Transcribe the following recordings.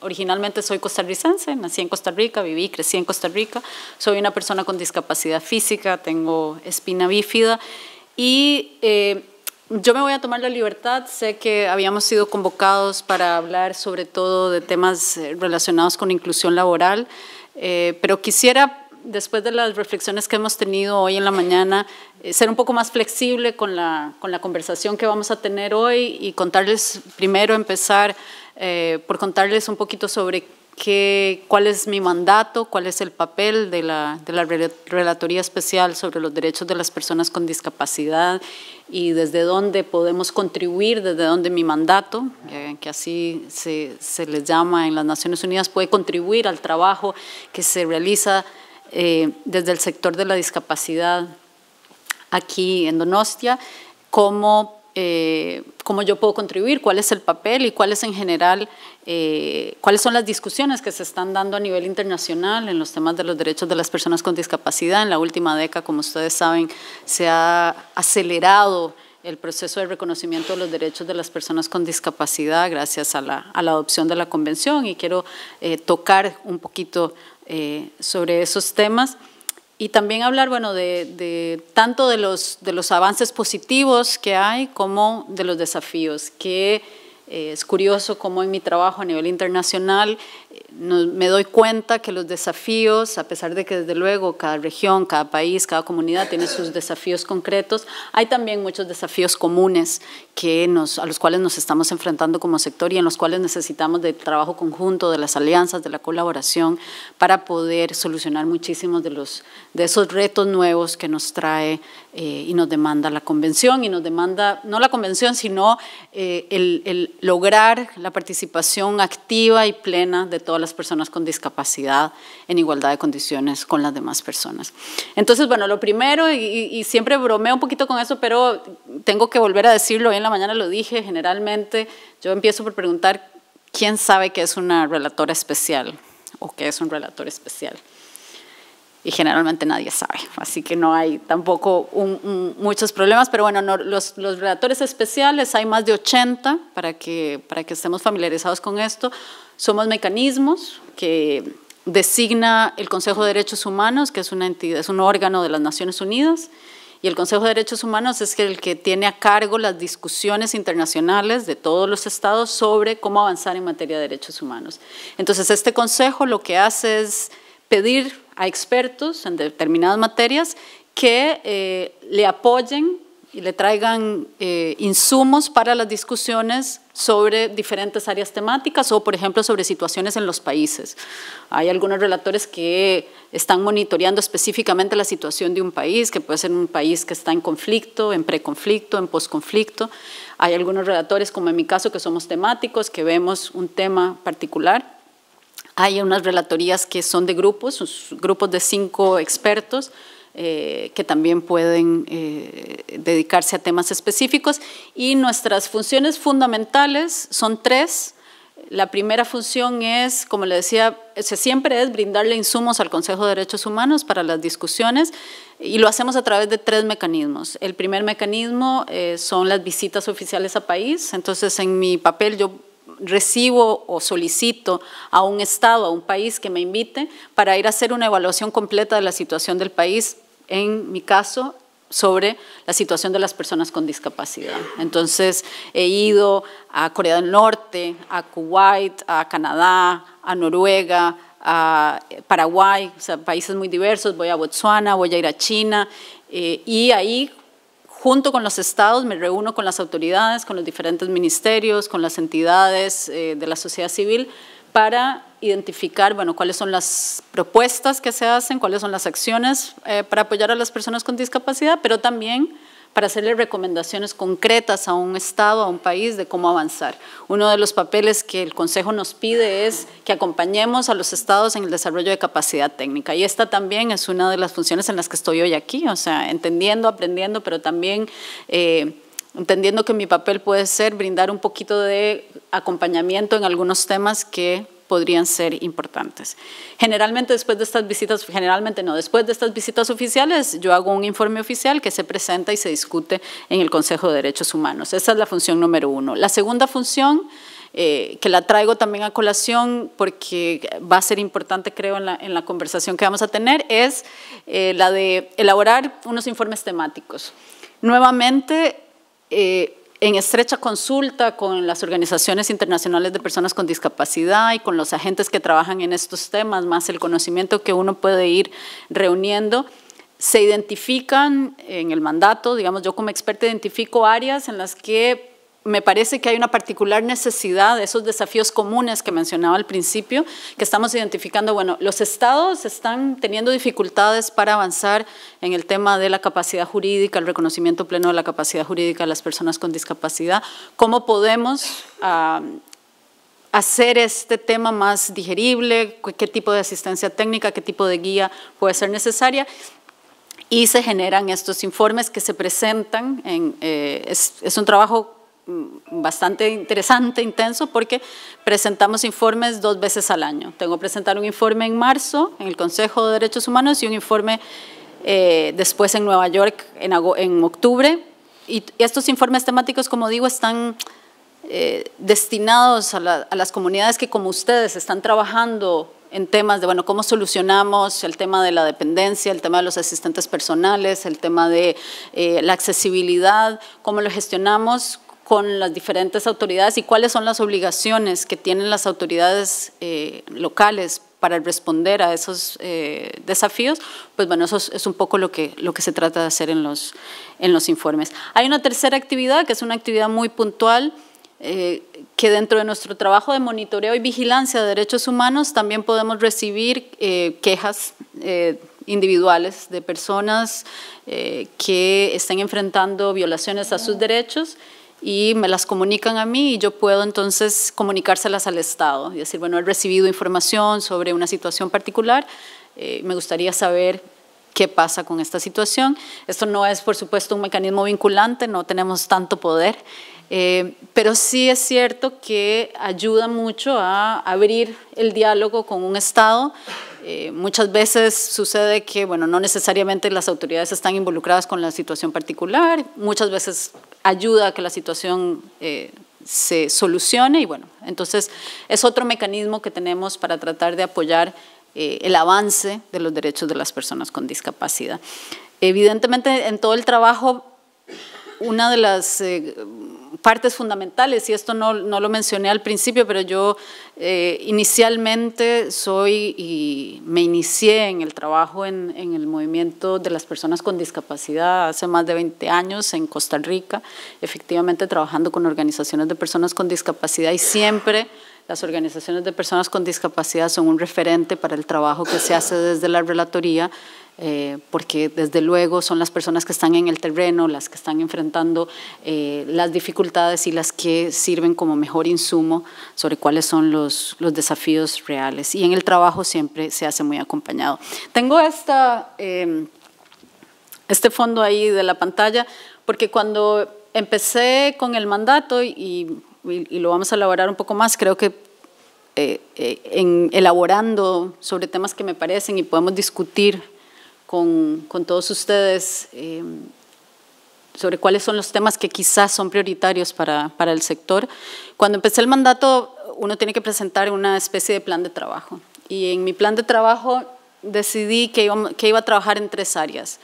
originalmente soy costarricense, nací en Costa Rica, viví, crecí en Costa Rica, soy una persona con discapacidad física, tengo espina bífida y eh, yo me voy a tomar la libertad, sé que habíamos sido convocados para hablar sobre todo de temas eh, relacionados con inclusión laboral, eh, pero quisiera después de las reflexiones que hemos tenido hoy en la mañana, ser un poco más flexible con la, con la conversación que vamos a tener hoy y contarles, primero empezar eh, por contarles un poquito sobre qué, cuál es mi mandato, cuál es el papel de la, de la Relatoría Especial sobre los Derechos de las Personas con Discapacidad y desde dónde podemos contribuir, desde dónde mi mandato, que así se, se les llama en las Naciones Unidas, puede contribuir al trabajo que se realiza eh, desde el sector de la discapacidad aquí en Donostia, cómo eh, cómo yo puedo contribuir, cuál es el papel y cuáles en general, eh, cuáles son las discusiones que se están dando a nivel internacional en los temas de los derechos de las personas con discapacidad. En la última década, como ustedes saben, se ha acelerado el proceso de reconocimiento de los derechos de las personas con discapacidad gracias a la, adopción de la convención y quiero eh, tocar un poquito sobre esos temas. Y también hablar, bueno, de, tanto de los, de los avances positivos que hay como de los desafíos, que eh, es curioso cómo en mi trabajo a nivel internacional me doy cuenta que los desafíos, a pesar de que desde luego cada región, cada país, cada comunidad tiene sus desafíos concretos, hay también muchos desafíos comunes que nos, a los cuales nos estamos enfrentando como sector y en los cuales necesitamos de trabajo conjunto, de las alianzas, de la colaboración, para poder solucionar muchísimos de, los, de esos retos nuevos que nos trae eh, y nos demanda la convención y nos demanda, no la convención, sino eh, el, lograr la participación activa y plena de todas las personas con discapacidad en igualdad de condiciones con las demás personas. Entonces, bueno, lo primero, y, siempre bromeo un poquito con eso, pero tengo que volver a decirlo, hoy en la mañana lo dije, generalmente yo empiezo por preguntar, ¿quién sabe que es una relatora especial o qué es un relator especial? y generalmente nadie sabe, así que no hay tampoco muchos problemas, pero bueno, los, los, redactores especiales, hay más de 80 para que, para que estemos familiarizados con esto, somos mecanismos que designa el Consejo de Derechos Humanos, que es una entidad, es un órgano de las Naciones Unidas, y el Consejo de Derechos Humanos es el que tiene a cargo las discusiones internacionales de todos los estados sobre cómo avanzar en materia de derechos humanos. Entonces, este consejo lo que hace es pedir a expertos en determinadas materias que eh, le apoyen y le traigan eh, insumos para las discusiones sobre diferentes áreas temáticas o, por ejemplo, sobre situaciones en los países. Hay algunos relatores que están monitoreando específicamente la situación de un país, que puede ser un país que está en conflicto, en preconflicto, en posconflicto. Hay algunos relatores, como en mi caso, que somos temáticos, que vemos un tema particular hay unas relatorías que son de grupos, grupos de cinco expertos, eh, que también pueden eh, dedicarse a temas específicos. Y nuestras funciones fundamentales son tres. La primera función es, como le decía, siempre es brindarle insumos al Consejo de Derechos Humanos para las discusiones y lo hacemos a través de tres mecanismos. El primer mecanismo eh, son las visitas oficiales a país. Entonces, en mi papel yo recibo o solicito a un Estado, a un país que me invite para ir a hacer una evaluación completa de la situación del país, en mi caso, sobre la situación de las personas con discapacidad. Entonces, he ido a Corea del Norte, a Kuwait, a Canadá, a Noruega, a Paraguay, o sea, países muy diversos, voy a Botswana, voy a ir a China, eh, y ahí junto con los estados, me reúno con las autoridades, con los diferentes ministerios, con las entidades eh, de la sociedad civil para identificar, bueno, cuáles son las propuestas que se hacen, cuáles son las acciones eh, para apoyar a las personas con discapacidad, pero también para hacerle recomendaciones concretas a un Estado, a un país, de cómo avanzar. Uno de los papeles que el Consejo nos pide es que acompañemos a los Estados en el desarrollo de capacidad técnica. Y esta también es una de las funciones en las que estoy hoy aquí, o sea, entendiendo, aprendiendo, pero también... Eh, entendiendo que mi papel puede ser brindar un poquito de acompañamiento en algunos temas que podrían ser importantes. Generalmente después de estas visitas, generalmente no, después de estas visitas oficiales, yo hago un informe oficial que se presenta y se discute en el Consejo de Derechos Humanos. Esa es la función número uno. La segunda función eh, que la traigo también a colación porque va a ser importante, creo, en la, conversación que vamos a tener, es eh, la de elaborar unos informes temáticos. Nuevamente, eh, en estrecha consulta con las organizaciones internacionales de personas con discapacidad y con los agentes que trabajan en estos temas, más el conocimiento que uno puede ir reuniendo, se identifican en el mandato, digamos, yo como experta identifico áreas en las que me parece que hay una particular necesidad de esos desafíos comunes que mencionaba al principio, que estamos identificando. Bueno, los estados están teniendo dificultades para avanzar en el tema de la capacidad jurídica, el reconocimiento pleno de la capacidad jurídica de las personas con discapacidad. ¿Cómo podemos ah, hacer este tema más digerible? ¿Qué tipo de asistencia técnica, qué tipo de guía puede ser necesaria? y se generan estos informes que se presentan. En, eh, es, un trabajo bastante interesante, intenso, porque presentamos informes dos veces al año. Tengo que presentar un informe en marzo en el Consejo de Derechos Humanos y un informe eh, después en Nueva York en, en octubre. Y estos informes temáticos, como digo, están eh, destinados a, la, a las comunidades que como ustedes están trabajando en temas de, bueno, cómo solucionamos el tema de la dependencia, el tema de los asistentes personales, el tema de eh, la accesibilidad, cómo lo gestionamos con las diferentes autoridades y cuáles son las obligaciones que tienen las autoridades eh, locales para responder a esos eh, desafíos, pues bueno, eso es, un poco lo que, lo que se trata de hacer en los, en los informes. Hay una tercera actividad, que es una actividad muy puntual, eh, que dentro de nuestro trabajo de monitoreo y vigilancia de derechos humanos también podemos recibir eh, quejas eh, individuales de personas que estén enfrentando violaciones a sus derechos y me las comunican a mí y yo puedo entonces comunicárselas al Estado y decir, bueno, he recibido información sobre una situación particular, me gustaría saber qué pasa con esta situación. Esto no es, por supuesto, un mecanismo vinculante, no tenemos tanto poder, eh, pero sí es cierto que ayuda mucho a abrir el diálogo con un Estado. Eh, muchas veces sucede que, bueno, no necesariamente las autoridades están involucradas con la situación particular, muchas veces ayuda a que la situación eh, se solucione y bueno, entonces es otro mecanismo que tenemos para tratar de apoyar el avance de los derechos de las personas con discapacidad. Evidentemente, en todo el trabajo, una de las partes fundamentales, y esto no, no, lo mencioné al principio, pero yo eh, inicialmente soy y me inicié en el trabajo en, en, el movimiento de las personas con discapacidad hace más de 20 años en Costa Rica, efectivamente trabajando con organizaciones de personas con discapacidad y siempre las organizaciones de personas con discapacidad son un referente para el trabajo que se hace desde la relatoría eh, porque desde luego son las personas que están en el terreno, las que están enfrentando eh, las dificultades y las que sirven como mejor insumo sobre cuáles son los, los, desafíos reales. Y en el trabajo siempre se hace muy acompañado. Tengo esta, em, este fondo ahí de la pantalla, porque cuando empecé con el mandato y, y, lo vamos a elaborar un poco más, creo que eh, en elaborando sobre temas que me parecen y podemos discutir con, todos ustedes eh, sobre cuáles son los temas que quizás son prioritarios para, para el sector. Cuando empecé el mandato, uno tiene que presentar una especie de plan de trabajo. Y en mi plan de trabajo decidí que iba, que iba a trabajar en tres áreas.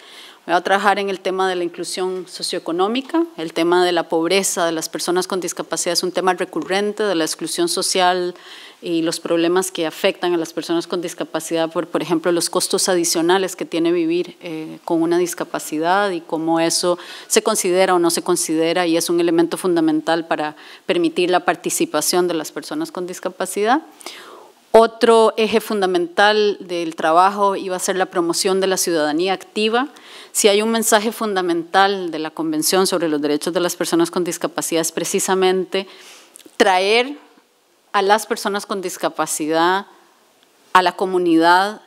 Voy a trabajar en el tema de la inclusión socioeconómica, el tema de la pobreza de las personas con discapacidad es un tema recurrente, de la exclusión social y los problemas que afectan a las personas con discapacidad, por, por ejemplo, los costos adicionales que tiene vivir eh, con una discapacidad y cómo eso se considera o no se considera y es un elemento fundamental para permitir la participación de las personas con discapacidad. Otro eje fundamental del trabajo iba a ser la promoción de la ciudadanía activa. Si hay un mensaje fundamental de la Convención sobre los Derechos de las Personas con Discapacidad es precisamente traer a las personas con discapacidad, a la comunidad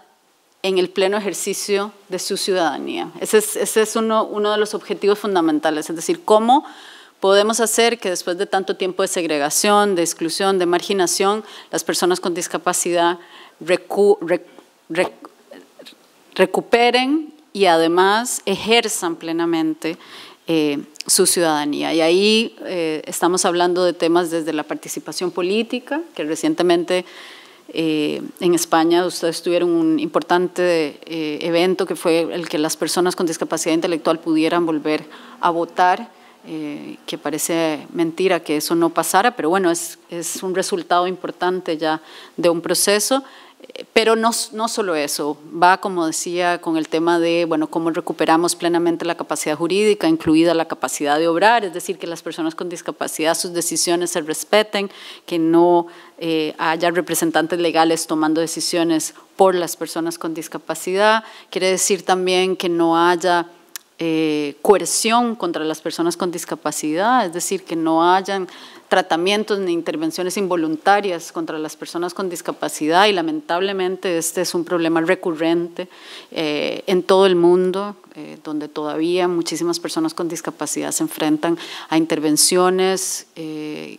en el pleno ejercicio de su ciudadanía. Ese es, uno, uno, de los objetivos fundamentales, es decir, cómo podemos hacer que después de tanto tiempo de segregación, de exclusión, de marginación, las personas con discapacidad recu recuperen y además ejerzan plenamente eh, su ciudadanía. Y ahí eh, estamos hablando de temas desde la participación política, que recientemente eh, en España ustedes tuvieron un importante eh, evento que fue el que las personas con discapacidad intelectual pudieran volver a votar, que parece mentira que eso no pasara, pero bueno, es, es un resultado importante ya de un proceso. Pero no, no solo eso, va, como decía, con el tema de, bueno, cómo recuperamos plenamente la capacidad jurídica, incluida la capacidad de obrar, es decir, que las personas con discapacidad, sus decisiones se respeten, que no eh, haya representantes legales tomando decisiones por las personas con discapacidad. Quiere decir también que no haya eh, coerción contra las personas con discapacidad, es decir, que no hayan tratamientos ni intervenciones involuntarias contra las personas con discapacidad y lamentablemente este es un problema recurrente eh, en todo el mundo, eh, donde todavía muchísimas personas con discapacidad se enfrentan a intervenciones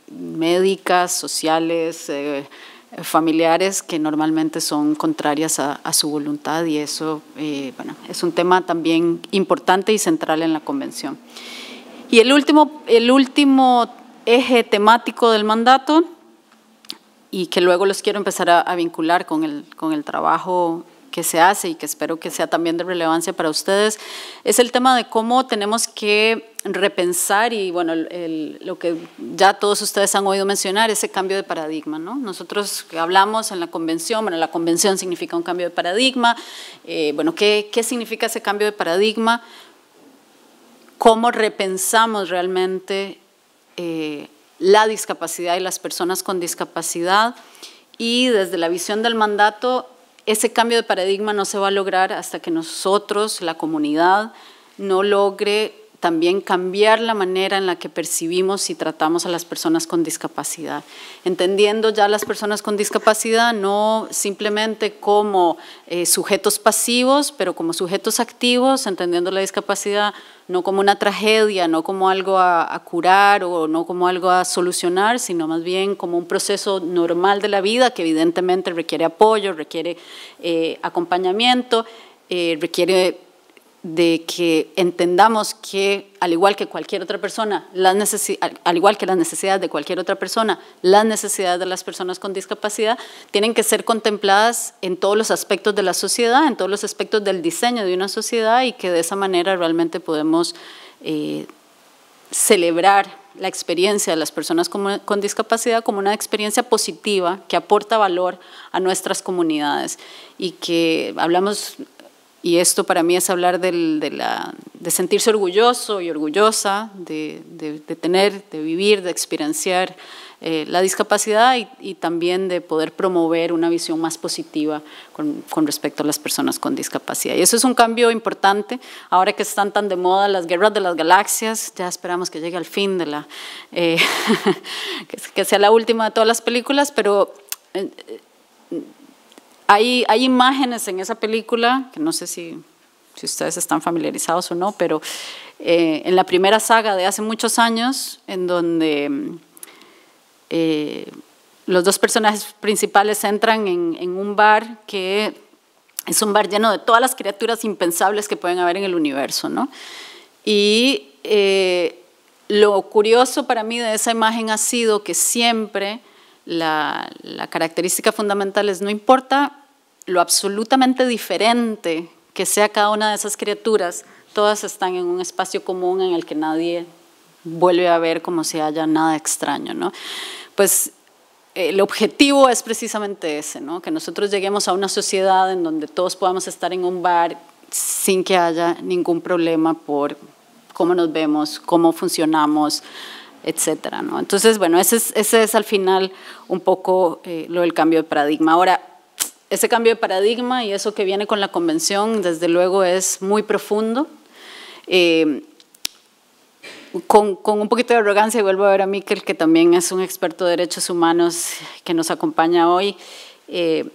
médicas, sociales, familiares que normalmente son contrarias a, a su voluntad y eso bueno, es un tema también importante y central en la convención. Y el último, el último eje temático del mandato y que luego los quiero empezar a, vincular con el, con el trabajo que se hace y que espero que sea también de relevancia para ustedes, es el tema de cómo tenemos que repensar y bueno, lo que ya todos ustedes han oído mencionar, ese cambio de paradigma. ¿no? Nosotros hablamos en la convención, bueno, la convención significa un cambio de paradigma, eh, bueno, ¿qué, ¿qué significa ese cambio de paradigma? ¿Cómo repensamos realmente eh, la discapacidad y las personas con discapacidad. Y desde la visión del mandato, ese cambio de paradigma no se va a lograr hasta que nosotros, la comunidad, no logre también cambiar la manera en la que percibimos y tratamos a las personas con discapacidad, entendiendo ya a las personas con discapacidad no simplemente como eh, sujetos pasivos, pero como sujetos activos, entendiendo la discapacidad no como una tragedia, no como algo a, curar o no como algo a solucionar, sino más bien como un proceso normal de la vida que evidentemente requiere apoyo, requiere eh, acompañamiento, eh, requiere de que entendamos que, al igual que cualquier otra persona, las al igual que las necesidades de cualquier otra persona, las necesidades de las personas con discapacidad tienen que ser contempladas en todos los aspectos de la sociedad, en todos los aspectos del diseño de una sociedad y que de esa manera realmente podemos eh, celebrar la experiencia de las personas con, con discapacidad como una experiencia positiva que aporta valor a nuestras comunidades. Y que hablamos y esto para mí es hablar del, de, la, de, sentirse orgulloso y orgullosa, de, de, de tener, de vivir, de experienciar eh, la discapacidad y, y, también de poder promover una visión más positiva con, con, respecto a las personas con discapacidad. Y eso es un cambio importante. Ahora que están tan de moda las guerras de las galaxias, ya esperamos que llegue al fin de la, eh, que sea la última de todas las películas, pero... Hay, imágenes en esa película, que no sé si, ustedes están familiarizados o no, pero eh, en la primera saga de hace muchos años, en donde eh, los dos personajes principales entran en, en, un bar que es un bar lleno de todas las criaturas impensables que pueden haber en el universo, ¿no? Y eh, lo curioso para mí de esa imagen ha sido que siempre la, característica fundamental es no importa lo absolutamente diferente que sea cada una de esas criaturas, todas están en un espacio común en el que nadie vuelve a ver como si haya nada extraño, ¿no? Pues el objetivo es precisamente ese, ¿no? Que nosotros lleguemos a una sociedad en donde todos podamos estar en un bar sin que haya ningún problema por cómo nos vemos, cómo funcionamos, etcétera, ¿no? Entonces, bueno, ese es, ese es al final un poco eh, lo del cambio de paradigma. Ahora, ese cambio de paradigma y eso que viene con la convención, desde luego, es muy profundo. Eh, con, con, un poquito de arrogancia, vuelvo a ver a Miquel, que también es un experto de derechos humanos que nos acompaña hoy. Eh,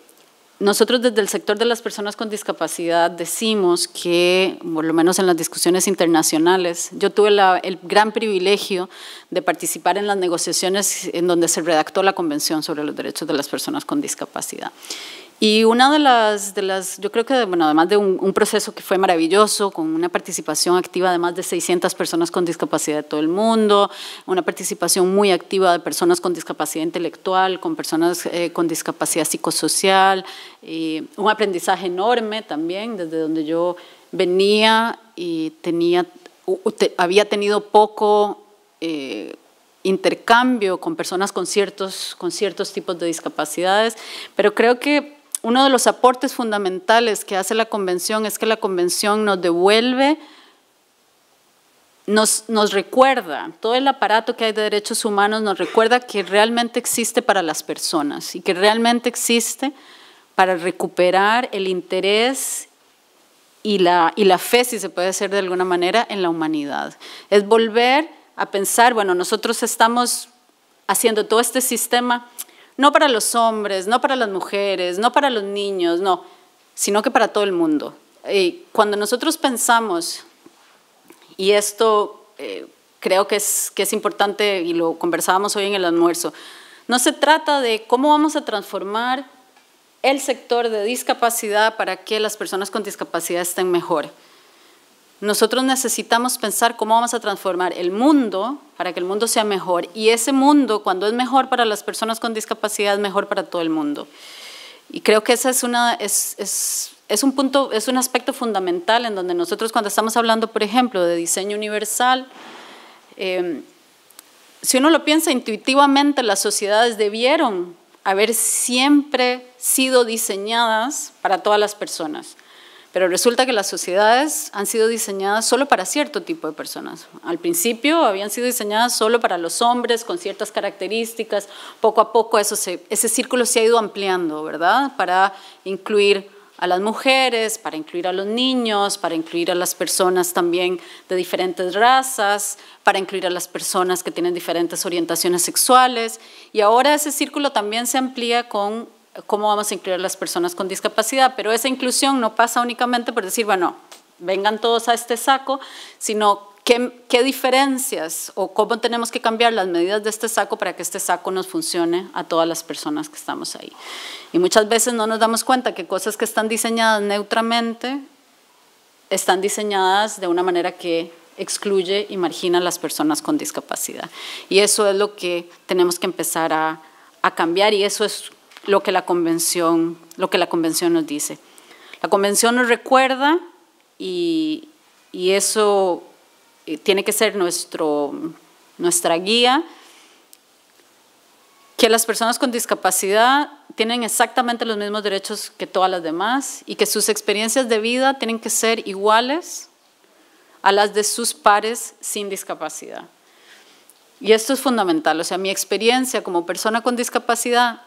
nosotros desde el sector de las personas con discapacidad decimos que, por lo menos en las discusiones internacionales, yo tuve el gran privilegio de participar en las negociaciones en donde se redactó la Convención sobre los Derechos de las Personas con Discapacidad. Y una de las, de las yo creo que, bueno, además de un, proceso que fue maravilloso, con una participación activa de más de 600 personas con discapacidad de todo el mundo, una participación muy activa de personas con discapacidad intelectual, con personas eh, con discapacidad psicosocial, un aprendizaje enorme también, desde donde yo venía y tenía, había tenido poco... Eh, intercambio con personas con ciertos, con ciertos tipos de discapacidades, pero creo que uno de los aportes fundamentales que hace la convención es que la convención nos devuelve, nos, recuerda, todo el aparato que hay de derechos humanos nos recuerda que realmente existe para las personas y que realmente existe para recuperar el interés y la, y la fe, si se puede hacer de alguna manera, en la humanidad. Es volver a pensar, bueno, nosotros estamos haciendo todo este sistema no para los hombres, no para las mujeres, no para los niños, no, sino que para todo el mundo. Y cuando nosotros pensamos, y esto eh, creo que es, que es importante y lo conversábamos hoy en el almuerzo, no se trata de cómo vamos a transformar el sector de discapacidad para que las personas con discapacidad estén mejor nosotros necesitamos pensar cómo vamos a transformar el mundo para que el mundo sea mejor. Y ese mundo, cuando es mejor para las personas con discapacidad, es mejor para todo el mundo. Y creo que ese es, una, es, un punto, es un aspecto fundamental en donde nosotros cuando estamos hablando, por ejemplo, de diseño universal, eh, si uno lo piensa intuitivamente, las sociedades debieron haber siempre sido diseñadas para todas las personas. Pero resulta que las sociedades han sido diseñadas solo para cierto tipo de personas. Al principio habían sido diseñadas solo para los hombres con ciertas características. Poco a poco ese círculo se ha ido ampliando, ¿verdad? Para incluir a las mujeres, para incluir a los niños, para incluir a las personas también de diferentes razas, para incluir a las personas que tienen diferentes orientaciones sexuales. Y ahora ese círculo también se amplía con cómo vamos a incluir a las personas con discapacidad, pero esa inclusión no pasa únicamente por decir, bueno, vengan todos a este saco, sino qué, qué diferencias o cómo tenemos que cambiar las medidas de este saco para que este saco nos funcione a todas las personas que estamos ahí. Y muchas veces no nos damos cuenta que cosas que están diseñadas neutramente están diseñadas de una manera que excluye y margina a las personas con discapacidad. Y eso es lo que tenemos que empezar a, a cambiar y eso es lo que la convención, lo que la convención nos dice. La convención nos recuerda y, y eso eh, tiene que ser nuestro, nuestra guía, que las personas con discapacidad tienen exactamente los mismos derechos que todas las demás y que sus experiencias de vida tienen que ser iguales a las de sus pares sin discapacidad. Y esto es fundamental, o sea, mi experiencia como persona con discapacidad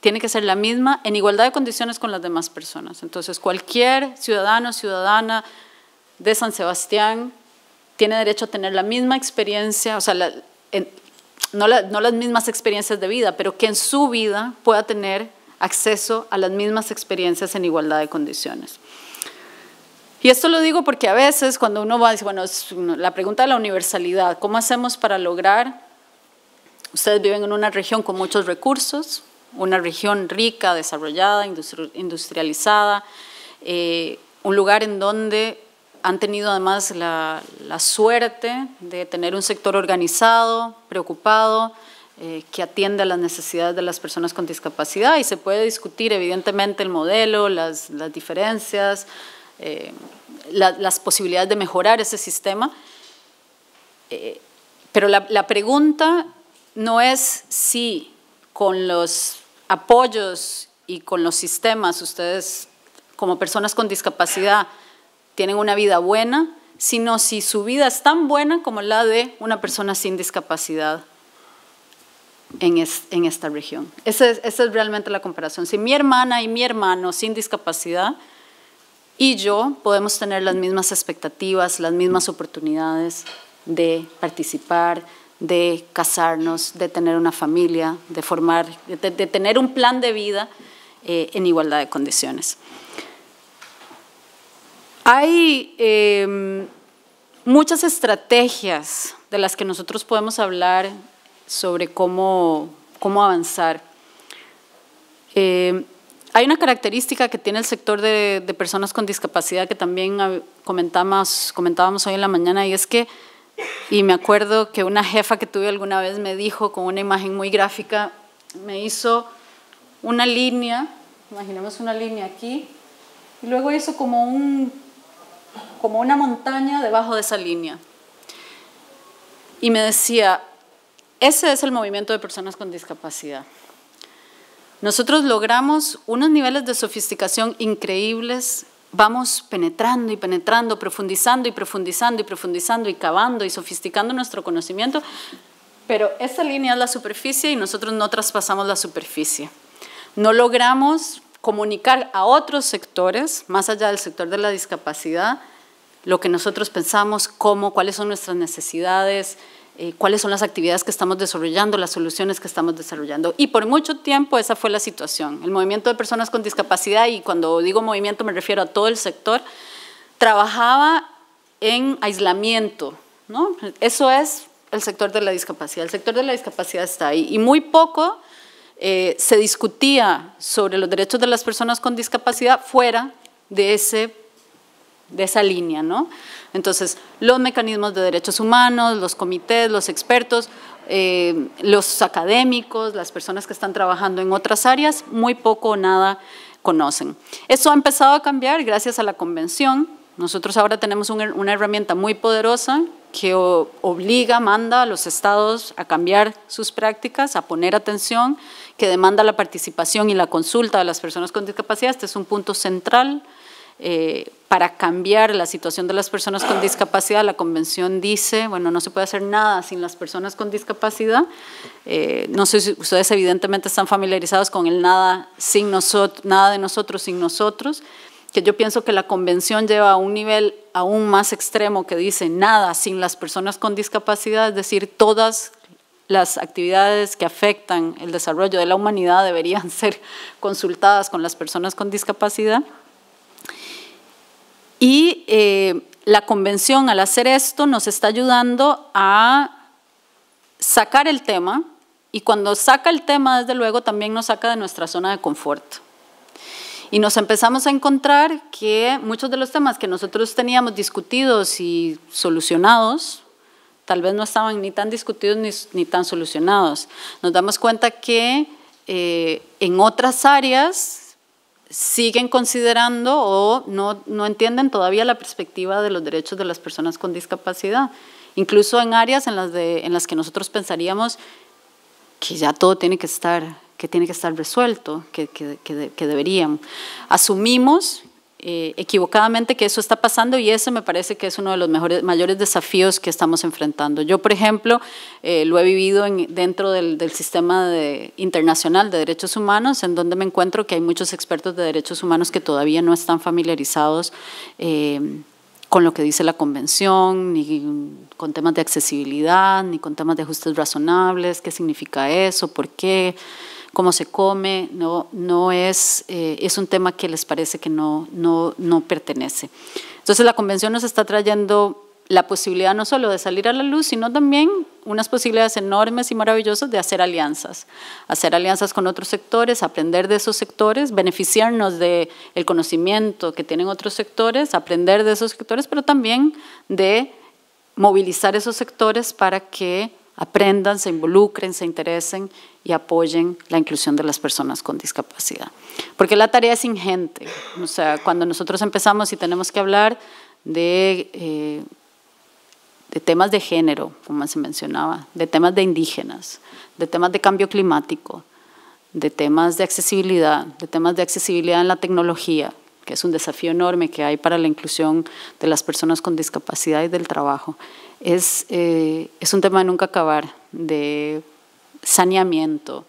tiene que ser la misma en igualdad de condiciones con las demás personas. Entonces, cualquier ciudadano ciudadana de San Sebastián tiene derecho a tener la misma experiencia, o sea, no, las mismas experiencias de vida, pero que en su vida pueda tener acceso a las mismas experiencias en igualdad de condiciones. Y esto lo digo porque a veces cuando uno va decir, bueno, la pregunta de la universalidad, ¿cómo hacemos para lograr? Ustedes viven en una región con muchos recursos, una región rica, desarrollada, industrializada, eh, un lugar en donde han tenido además la, suerte de tener un sector organizado, preocupado, eh, que atiende a las necesidades de las personas con discapacidad y se puede discutir evidentemente el modelo, las, diferencias, eh, las posibilidades de mejorar ese sistema. pero la, la pregunta no es si con los apoyos y con los sistemas ustedes como personas con discapacidad tienen una vida buena, sino si su vida es tan buena como la de una persona sin discapacidad en, en esta región. Esa es, esa es realmente la comparación. Si mi hermana y mi hermano sin discapacidad y yo podemos tener las mismas expectativas, las mismas oportunidades de participar, de casarnos, de tener una familia, de formar, de, tener un plan de vida eh, en igualdad de condiciones. Hay em, muchas estrategias de las que nosotros podemos hablar sobre cómo, cómo avanzar. Em, hay una característica que tiene el sector de, de personas con discapacidad que también comentamos, comentábamos hoy en la mañana y es que, y me acuerdo que una jefa que tuve alguna vez me dijo con una imagen muy gráfica, me hizo una línea, imaginemos una línea aquí, y luego hizo como, un, como una montaña debajo de esa línea. Y me decía, ese es el movimiento de personas con discapacidad. Nosotros logramos unos niveles de sofisticación increíbles, vamos penetrando y penetrando, profundizando y profundizando y profundizando y cavando y sofisticando nuestro conocimiento, pero esa línea es la superficie y nosotros no traspasamos la superficie. No logramos comunicar a otros sectores, más allá del sector de la discapacidad, lo que nosotros pensamos, cómo, cuáles son nuestras necesidades, eh, cuáles son las actividades que estamos desarrollando, las soluciones que estamos desarrollando. Y por mucho tiempo esa fue la situación. El movimiento de personas con discapacidad, y cuando digo movimiento me refiero a todo el sector, trabajaba en aislamiento. ¿no? Eso es el sector de la discapacidad. El sector de la discapacidad está ahí. Y muy poco eh, se discutía sobre los derechos de las personas con discapacidad fuera de, ese, de esa línea. ¿no? Entonces, los mecanismos de derechos humanos, los comités, los expertos, eh, los académicos, las personas que están trabajando en otras áreas, muy poco o nada conocen. Esto ha empezado a cambiar gracias a la convención. Nosotros ahora tenemos una herramienta muy poderosa que obliga, manda a los estados a cambiar sus prácticas, a poner atención, que demanda la participación y la consulta de las personas con discapacidad. Este es un punto central eh, para cambiar la situación de las personas con discapacidad. La convención dice, bueno, no se puede hacer nada sin las personas con discapacidad. Eh, no sé si ustedes evidentemente están familiarizados con el nada, sin nada de nosotros sin nosotros, que yo pienso que la convención lleva a un nivel aún más extremo que dice nada sin las personas con discapacidad, es decir, todas las actividades que afectan el desarrollo de la humanidad deberían ser consultadas con las personas con discapacidad. Y eh, la convención al hacer esto nos está ayudando a sacar el tema y cuando saca el tema, desde luego, también nos saca de nuestra zona de confort. Y nos empezamos a encontrar que muchos de los temas que nosotros teníamos discutidos y solucionados, tal vez no estaban ni tan discutidos ni, tan solucionados. Nos damos cuenta que eh, en otras áreas siguen considerando o no, no entienden todavía la perspectiva de los derechos de las personas con discapacidad, incluso en áreas en las, de, en las que nosotros pensaríamos que ya todo tiene que estar, que tiene que estar resuelto, que, que, que, que deberían. Asumimos eh, equivocadamente que eso está pasando y ese me parece que es uno de los mejores, mayores desafíos que estamos enfrentando. Yo, por ejemplo, eh, lo he vivido en, dentro del, del sistema internacional de derechos humanos, en donde me encuentro que hay muchos expertos de derechos humanos que todavía no están familiarizados. Eh, con lo que dice la convención, ni con temas de accesibilidad, ni con temas de ajustes razonables, qué significa eso, por qué cómo se come, no, no es, eh, es un tema que les parece que no, no, no pertenece. Entonces la convención nos está trayendo la posibilidad no solo de salir a la luz, sino también unas posibilidades enormes y maravillosas de hacer alianzas, hacer alianzas con otros sectores, aprender de esos sectores, beneficiarnos del el conocimiento que tienen otros sectores, aprender de esos sectores, pero también de movilizar esos sectores para que aprendan, se involucren, se interesen y apoyen la inclusión de las personas con discapacidad. Porque la tarea es ingente. O sea, cuando nosotros empezamos y tenemos que hablar de, eh, de temas de género, como se mencionaba, de temas de indígenas, de temas de cambio climático, de temas de accesibilidad, de temas de accesibilidad en la tecnología, que es un desafío enorme que hay para la inclusión de las personas con discapacidad y del trabajo es, eh, es un tema de nunca acabar, de saneamiento,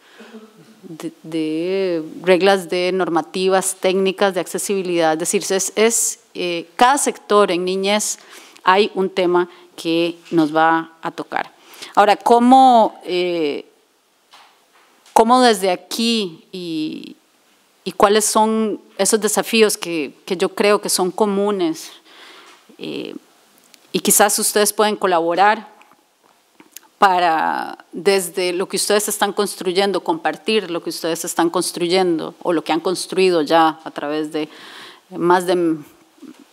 de, reglas de normativas, técnicas de accesibilidad. Es decir, es, eh, cada sector en niñez hay un tema que nos va a tocar. Ahora, ¿cómo, eh, cómo desde aquí y, cuáles son esos desafíos que, que, yo creo que son comunes? y quizás ustedes pueden colaborar para desde lo que ustedes están construyendo, compartir lo que ustedes están construyendo o lo que han construido ya a través de más de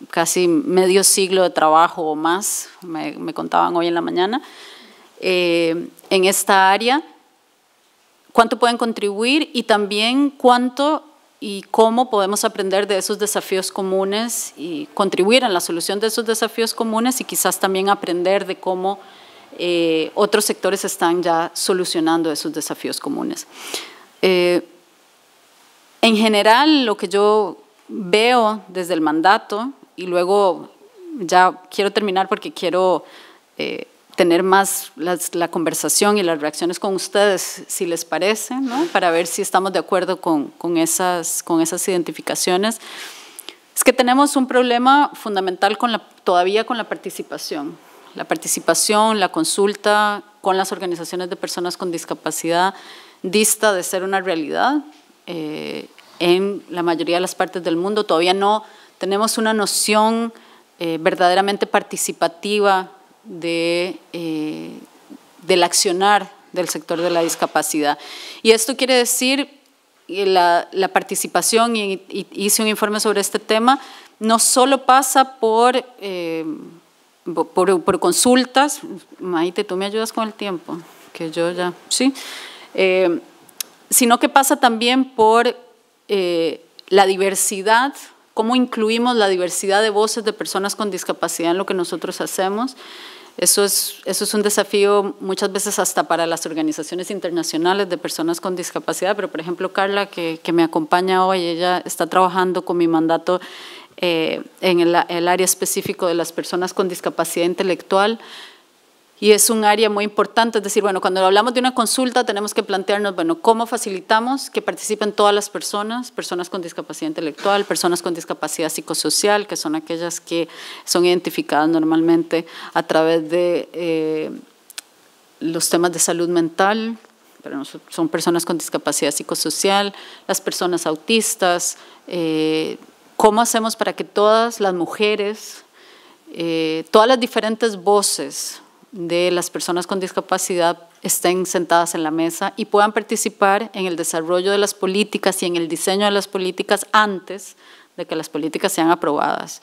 casi medio siglo de trabajo o más, me, contaban hoy en la mañana, eh, en esta área, cuánto pueden contribuir y también cuánto y cómo podemos aprender de esos desafíos comunes y contribuir en la solución de esos desafíos comunes y quizás también aprender de cómo eh, otros sectores están ya solucionando esos desafíos comunes. Eh, en general, lo que yo veo desde el mandato, y luego ya quiero terminar porque quiero eh, tener más la conversación y las reacciones con ustedes, si les parece, ¿no? para ver si estamos de acuerdo con, con, esas, con esas identificaciones. Es que tenemos un problema fundamental con la, todavía con la participación la participación, la consulta con las organizaciones de personas con discapacidad dista de ser una realidad eh, en la mayoría de las partes del mundo. Todavía no tenemos una noción eh, verdaderamente participativa de, eh, del accionar del sector de la discapacidad. Y esto quiere decir la, la participación, y, hice un informe sobre este tema, no solo pasa por por, por, consultas. Maite, tú me ayudas con el tiempo, que yo ya, sí. Eh, sino que pasa también por eh, la diversidad, cómo incluimos la diversidad de voces de personas con discapacidad en lo que nosotros hacemos. Eso es, eso es un desafío muchas veces hasta para las organizaciones internacionales de personas con discapacidad, pero por ejemplo Carla, que, que me acompaña hoy, ella está trabajando con mi mandato eh, en el, área específico de las personas con discapacidad intelectual. Y es un área muy importante, es decir, bueno, cuando hablamos de una consulta tenemos que plantearnos, bueno, cómo facilitamos que participen todas las personas, personas con discapacidad intelectual, personas con discapacidad psicosocial, que son aquellas que son identificadas normalmente a través de eh, los temas de salud mental, pero son personas con discapacidad psicosocial, las personas autistas, eh, ¿Cómo hacemos para que todas las mujeres, eh, todas las diferentes voces de las personas con discapacidad estén sentadas en la mesa y puedan participar en el desarrollo de las políticas y en el diseño de las políticas antes de que las políticas sean aprobadas?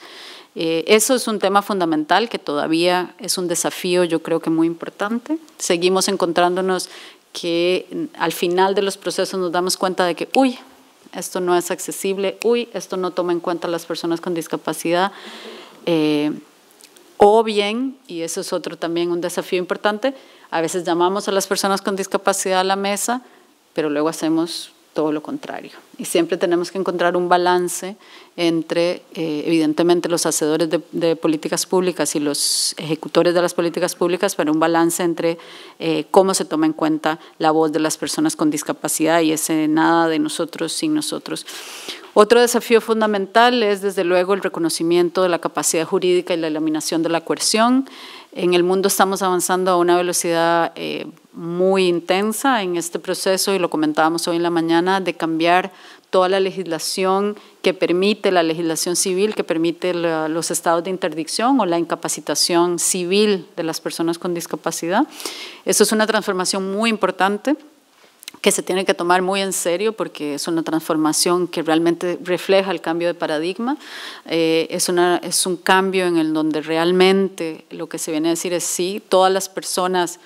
Eh, eso es un tema fundamental que todavía es un desafío, yo creo que muy importante. Seguimos encontrándonos que al final de los procesos nos damos cuenta de que, uy, esto no es accesible, uy, esto no toma en cuenta a las personas con discapacidad. Eh, o bien, y eso es otro también un desafío importante, a veces llamamos a las personas con discapacidad a la mesa, pero luego hacemos todo lo contrario. Y siempre tenemos que encontrar un balance entre, eh, evidentemente, los hacedores de, políticas públicas y los ejecutores de las políticas públicas, pero un balance entre eh, cómo se toma en cuenta la voz de las personas con discapacidad y ese nada de nosotros sin nosotros. Otro desafío fundamental es, desde luego, el reconocimiento de la capacidad jurídica y la eliminación de la coerción. En el mundo estamos avanzando a una velocidad eh, muy intensa en este proceso, y lo comentábamos hoy en la mañana, de cambiar toda la legislación que permite, la legislación civil que permite los estados de interdicción o la incapacitación civil de las personas con discapacidad. Eso es una transformación muy importante que se tiene que tomar muy en serio porque es una transformación que realmente refleja el cambio de paradigma. Eh, es, una, es un cambio en el donde realmente lo que se viene a decir es sí, todas las personas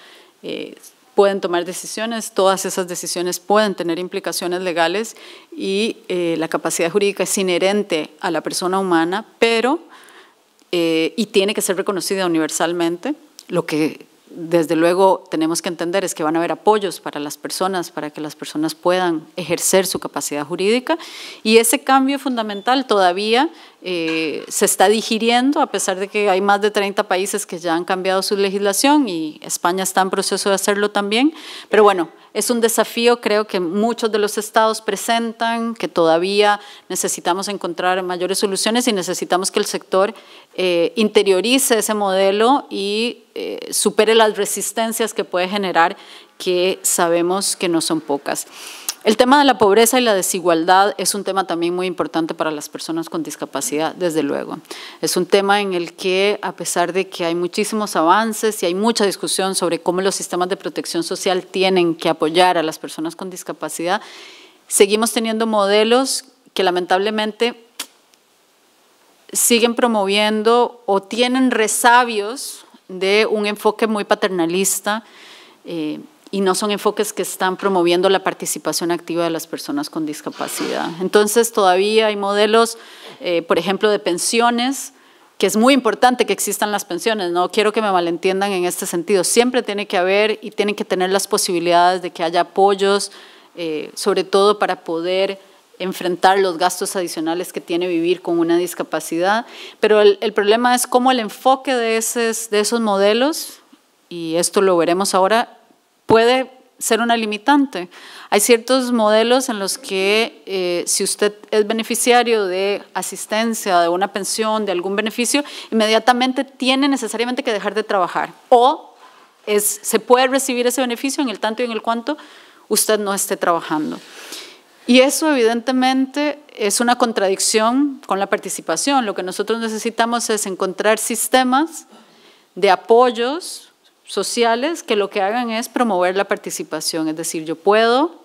eh, pueden tomar decisiones, todas esas decisiones pueden tener implicaciones legales y eh, la capacidad jurídica es inherente a la persona humana, pero y tiene que ser reconocida universalmente, lo que desde luego tenemos que entender es que van a haber apoyos para las personas, para que las personas puedan ejercer su capacidad jurídica. Y ese cambio fundamental todavía eh, se está digiriendo a pesar de que hay más de 30 países que ya han cambiado su legislación y España está en proceso de hacerlo también, pero bueno, es un desafío, creo que muchos de los estados presentan, que todavía necesitamos encontrar mayores soluciones y necesitamos que el sector eh, interiorice ese modelo y eh, supere las resistencias que puede generar, que sabemos que no son pocas. El tema de la pobreza y la desigualdad es un tema también muy importante para las personas con discapacidad, desde luego. Es un tema en el que, a pesar de que hay muchísimos avances y hay mucha discusión sobre cómo los sistemas de protección social tienen que apoyar a las personas con discapacidad, seguimos teniendo modelos que lamentablemente siguen promoviendo o tienen resabios de un enfoque muy paternalista. Eh, y no son enfoques que están promoviendo la participación activa de las personas con discapacidad. Entonces todavía hay modelos, eh, por ejemplo, de pensiones, que es muy importante que existan las pensiones, no quiero que me malentiendan en este sentido, siempre tiene que haber y tienen que tener las posibilidades de que haya apoyos, eh, sobre todo para poder enfrentar los gastos adicionales que tiene vivir con una discapacidad, pero el, el problema es cómo el enfoque de, esos, de esos modelos, y esto lo veremos ahora, puede ser una limitante. Hay ciertos modelos en los que eh, si usted es beneficiario de asistencia, de una pensión, de algún beneficio, inmediatamente tiene necesariamente que dejar de trabajar. O se puede recibir ese beneficio en el tanto y en el cuanto usted no esté trabajando. Y eso evidentemente es una contradicción con la participación. Lo que nosotros necesitamos es encontrar sistemas de apoyos sociales que lo que hagan es promover la participación, es decir, yo puedo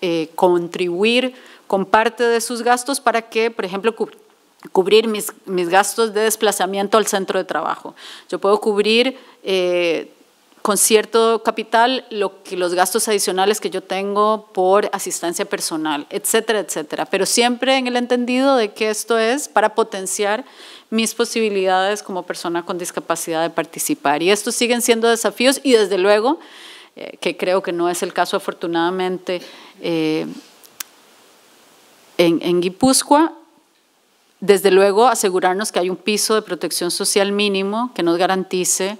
eh, contribuir con parte de sus gastos para que, por ejemplo, cubrir mis, mis, gastos de desplazamiento al centro de trabajo. Yo puedo cubrir eh, con cierto capital lo que, los gastos adicionales que yo tengo por asistencia personal, etcétera, etcétera. Pero siempre en el entendido de que esto es para potenciar mis posibilidades como persona con discapacidad de participar. Y estos siguen siendo desafíos y desde luego, eh, que creo que no es el caso afortunadamente eh, en, en Guipúzcoa, desde luego asegurarnos que hay un piso de protección social mínimo que nos garantice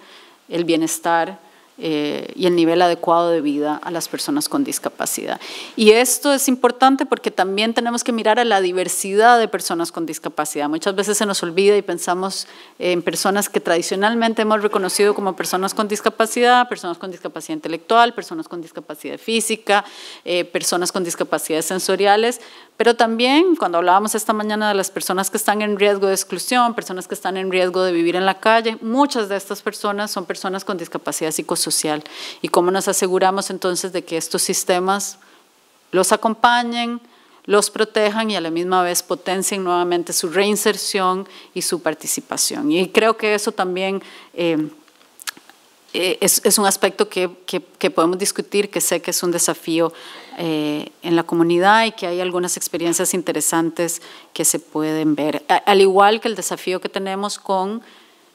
el bienestar eh, y el nivel adecuado de vida a las personas con discapacidad. Y esto es importante porque también tenemos que mirar a la diversidad de personas con discapacidad. Muchas veces se nos olvida y pensamos en personas que tradicionalmente hemos reconocido como personas con discapacidad, personas con discapacidad intelectual, personas con discapacidad física, eh, personas con discapacidades sensoriales, pero también cuando hablábamos esta mañana de las personas que están en riesgo de exclusión, personas que están en riesgo de vivir en la calle, muchas de estas personas son personas con discapacidad psicosocial. ¿Y cómo nos aseguramos entonces de que estos sistemas los acompañen, los protejan y a la misma vez potencien nuevamente su reinserción y su participación? Y creo que eso también... Eh, eh, es, un aspecto que, que, podemos discutir, que sé que es un desafío eh, en la comunidad y que hay algunas experiencias interesantes que se pueden ver. al igual que el desafío que tenemos con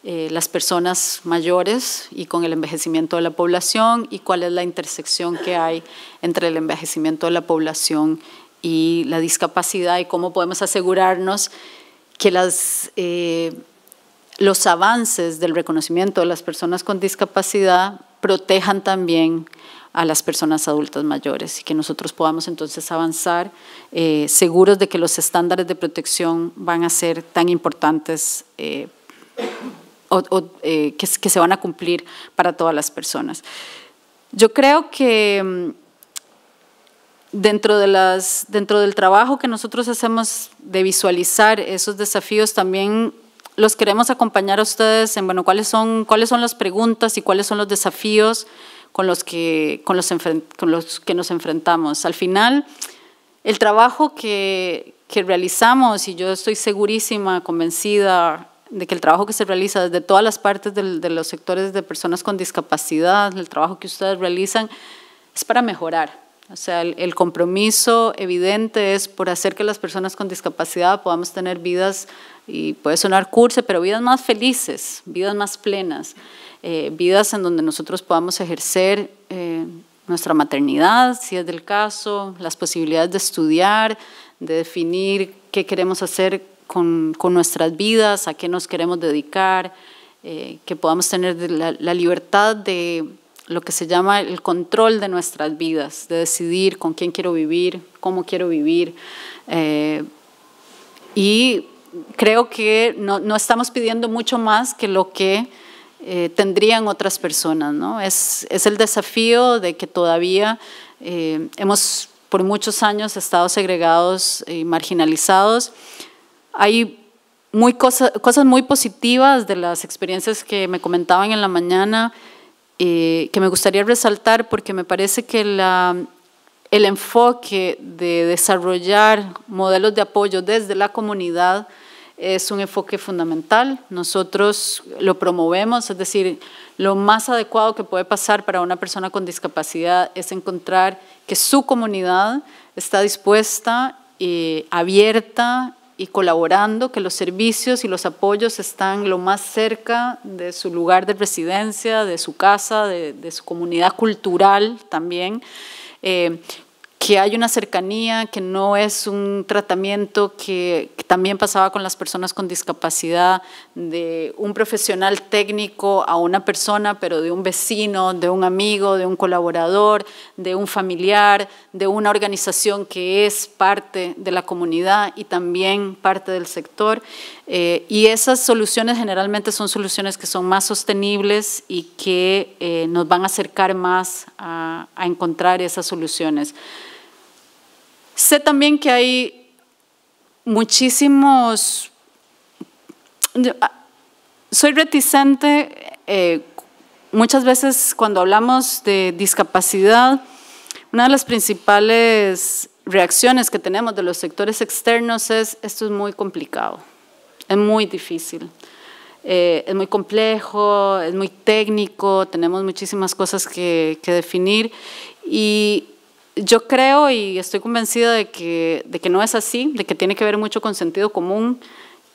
eh, las personas mayores y con el envejecimiento de la población y cuál es la intersección que hay entre el envejecimiento de la población y la discapacidad y cómo podemos asegurarnos que las los avances del reconocimiento de las personas con discapacidad protejan también a las personas adultas mayores y que nosotros podamos entonces avanzar eh, seguros de que los estándares de protección van a ser tan importantes eh, o, eh, que, que, se van a cumplir para todas las personas. Yo creo que mm, dentro, de las, dentro del trabajo que nosotros hacemos de visualizar esos desafíos también los queremos acompañar a ustedes en, bueno, cuáles son, cuáles son las preguntas y cuáles son los desafíos con los que, con los, que nos enfrentamos. Al final, el trabajo que, que realizamos, y yo estoy segurísima, convencida de que el trabajo que se realiza desde todas las partes de los sectores de personas con discapacidad, el trabajo que ustedes realizan, es para mejorar. O sea, el, compromiso evidente es por hacer que las personas con discapacidad podamos tener vidas y puede sonar curse, pero vidas más felices, vidas más plenas, eh, vidas en donde nosotros podamos ejercer eh, nuestra maternidad, si es del caso, las posibilidades de estudiar, de definir qué queremos hacer con, con nuestras vidas, a qué nos queremos dedicar, eh, que podamos tener la, la, libertad de lo que se llama el control de nuestras vidas, de decidir con quién quiero vivir, cómo quiero vivir. y creo que no, no, estamos pidiendo mucho más que lo que eh, tendrían otras personas. ¿no? Es, es, el desafío de que todavía Eh, hemos por muchos años estado segregados y marginalizados. Hay muy cosas muy positivas de las experiencias que me comentaban en la mañana, eh, que me gustaría resaltar porque me parece que la, el enfoque de desarrollar modelos de apoyo desde la comunidad es un enfoque fundamental. Nosotros lo promovemos, es decir, lo más adecuado que puede pasar para una persona con discapacidad es encontrar que su comunidad está dispuesta, y abierta y colaborando, que los servicios y los apoyos están lo más cerca de su lugar de residencia, de su casa, de, su comunidad cultural también. Eh, que hay una cercanía, que no es un tratamiento que, también pasaba con las personas con discapacidad, de un profesional técnico a una persona, pero de un vecino, de un amigo, de un colaborador, de un familiar, de una organización que es parte de la comunidad y también parte del sector. Eh, y esas soluciones generalmente son soluciones que son más sostenibles y que eh, nos van a acercar más a, a encontrar esas soluciones. Sé también que hay muchísimos... Soy reticente eh, muchas veces cuando hablamos de discapacidad, una de las principales reacciones que tenemos de los sectores externos es esto es muy complicado, es muy difícil, eh, es muy complejo, es muy técnico, tenemos muchísimas cosas que, que definir y yo creo y estoy convencida de que, de que no es así, de que tiene que ver mucho con sentido común,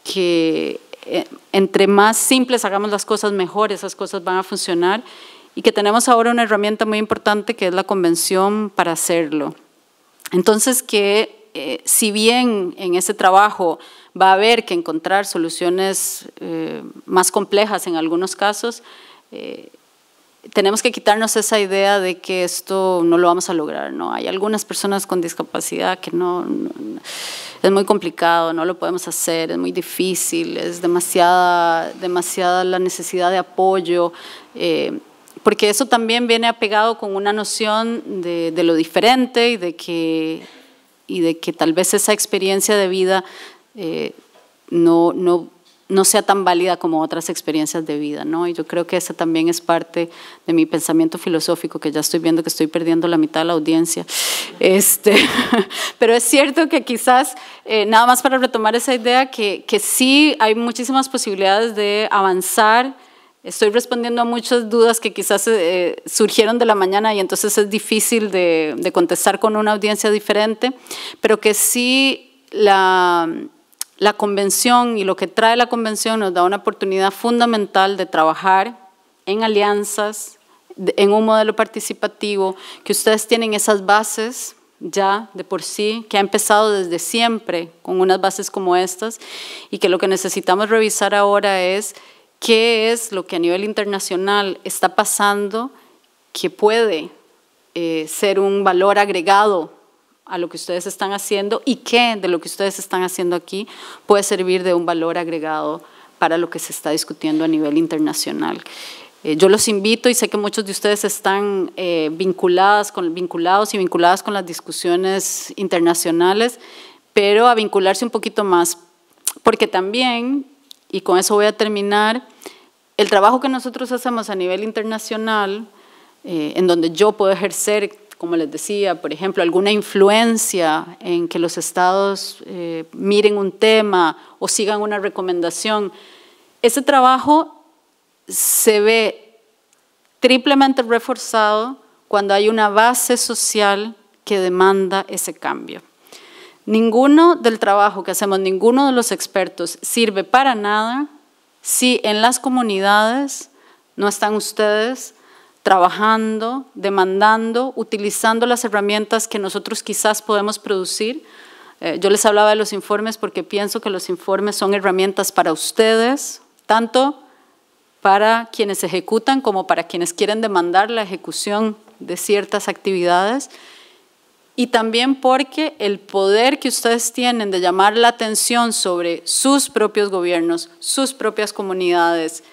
que eh, entre más simples hagamos las cosas, mejor esas cosas van a funcionar y que tenemos ahora una herramienta muy importante que es la convención para hacerlo. Entonces, que eh, si bien en ese trabajo va a haber que encontrar soluciones eh, más complejas en algunos casos, tenemos que quitarnos esa idea de que esto no lo vamos a lograr, ¿no? Hay algunas personas con discapacidad que no, es muy complicado, no lo podemos hacer, es muy difícil, es demasiada, demasiada la necesidad de apoyo, eh, porque eso también viene apegado con una noción de, de, lo diferente y de, que, y de que tal vez esa experiencia de vida eh, no, no no sea tan válida como otras experiencias de vida, ¿no? Y yo creo que esa también es parte de mi pensamiento filosófico, que ya estoy viendo que estoy perdiendo la mitad de la audiencia. Este, pero es cierto que quizás, eh, nada más para retomar esa idea, que, que sí hay muchísimas posibilidades de avanzar. Estoy respondiendo a muchas dudas que quizás eh, surgieron de la mañana y entonces es difícil de, de contestar con una audiencia diferente, pero que sí la la convención y lo que trae la convención nos da una oportunidad fundamental de trabajar en alianzas, en un modelo participativo, que ustedes tienen esas bases ya de por sí, que ha empezado desde siempre con unas bases como estas, y que lo que necesitamos revisar ahora es qué es lo que a nivel internacional está pasando que puede eh, ser un valor agregado a lo que ustedes están haciendo y qué de lo que ustedes están haciendo aquí puede servir de un valor agregado para lo que se está discutiendo a nivel internacional. Eh, yo los invito y sé que muchos de ustedes están eh, vinculadas vinculados y vinculadas con las discusiones internacionales, pero a vincularse un poquito más, porque también, y con eso voy a terminar, el trabajo que nosotros hacemos a nivel internacional, eh, en donde yo puedo ejercer como les decía, por ejemplo, alguna influencia en que los estados eh, miren un tema o sigan una recomendación, ese trabajo se ve triplemente reforzado cuando hay una base social que demanda ese cambio. Ninguno del trabajo que hacemos, ninguno de los expertos sirve para nada si en las comunidades no están ustedes trabajando, demandando, utilizando las herramientas que nosotros quizás podemos producir. Eh, yo les hablaba de los informes porque pienso que los informes son herramientas para ustedes, tanto para quienes ejecutan como para quienes quieren demandar la ejecución de ciertas actividades. Y también porque el poder que ustedes tienen de llamar la atención sobre sus propios gobiernos, sus propias comunidades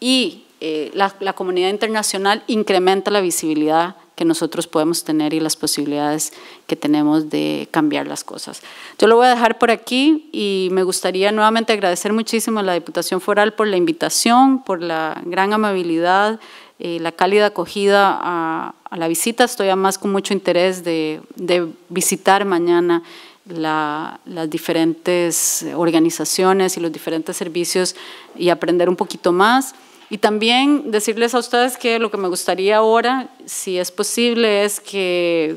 y eh, la, comunidad internacional incrementa la visibilidad que nosotros podemos tener y las posibilidades que tenemos de cambiar las cosas. Yo lo voy a dejar por aquí y me gustaría nuevamente agradecer muchísimo a la Diputación Foral por la invitación, por la gran amabilidad, eh, la cálida acogida a, la visita. Estoy además con mucho interés de, visitar mañana la, las diferentes organizaciones y los diferentes servicios y aprender un poquito más. Y también decirles a ustedes que lo que me gustaría ahora, si es posible, es que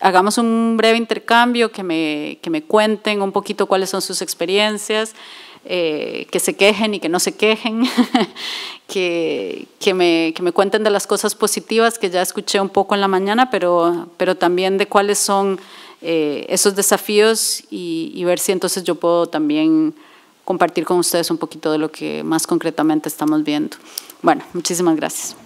hagamos un breve intercambio, que me, que me cuenten un poquito cuáles son sus experiencias, eh, que se quejen y que no se quejen, que, que, me, que me cuenten de las cosas positivas que ya escuché un poco en la mañana, pero, pero también de cuáles son eh, esos desafíos y, y, ver si entonces yo puedo también compartir con ustedes un poquito de lo que más concretamente estamos viendo. Bueno, muchísimas gracias.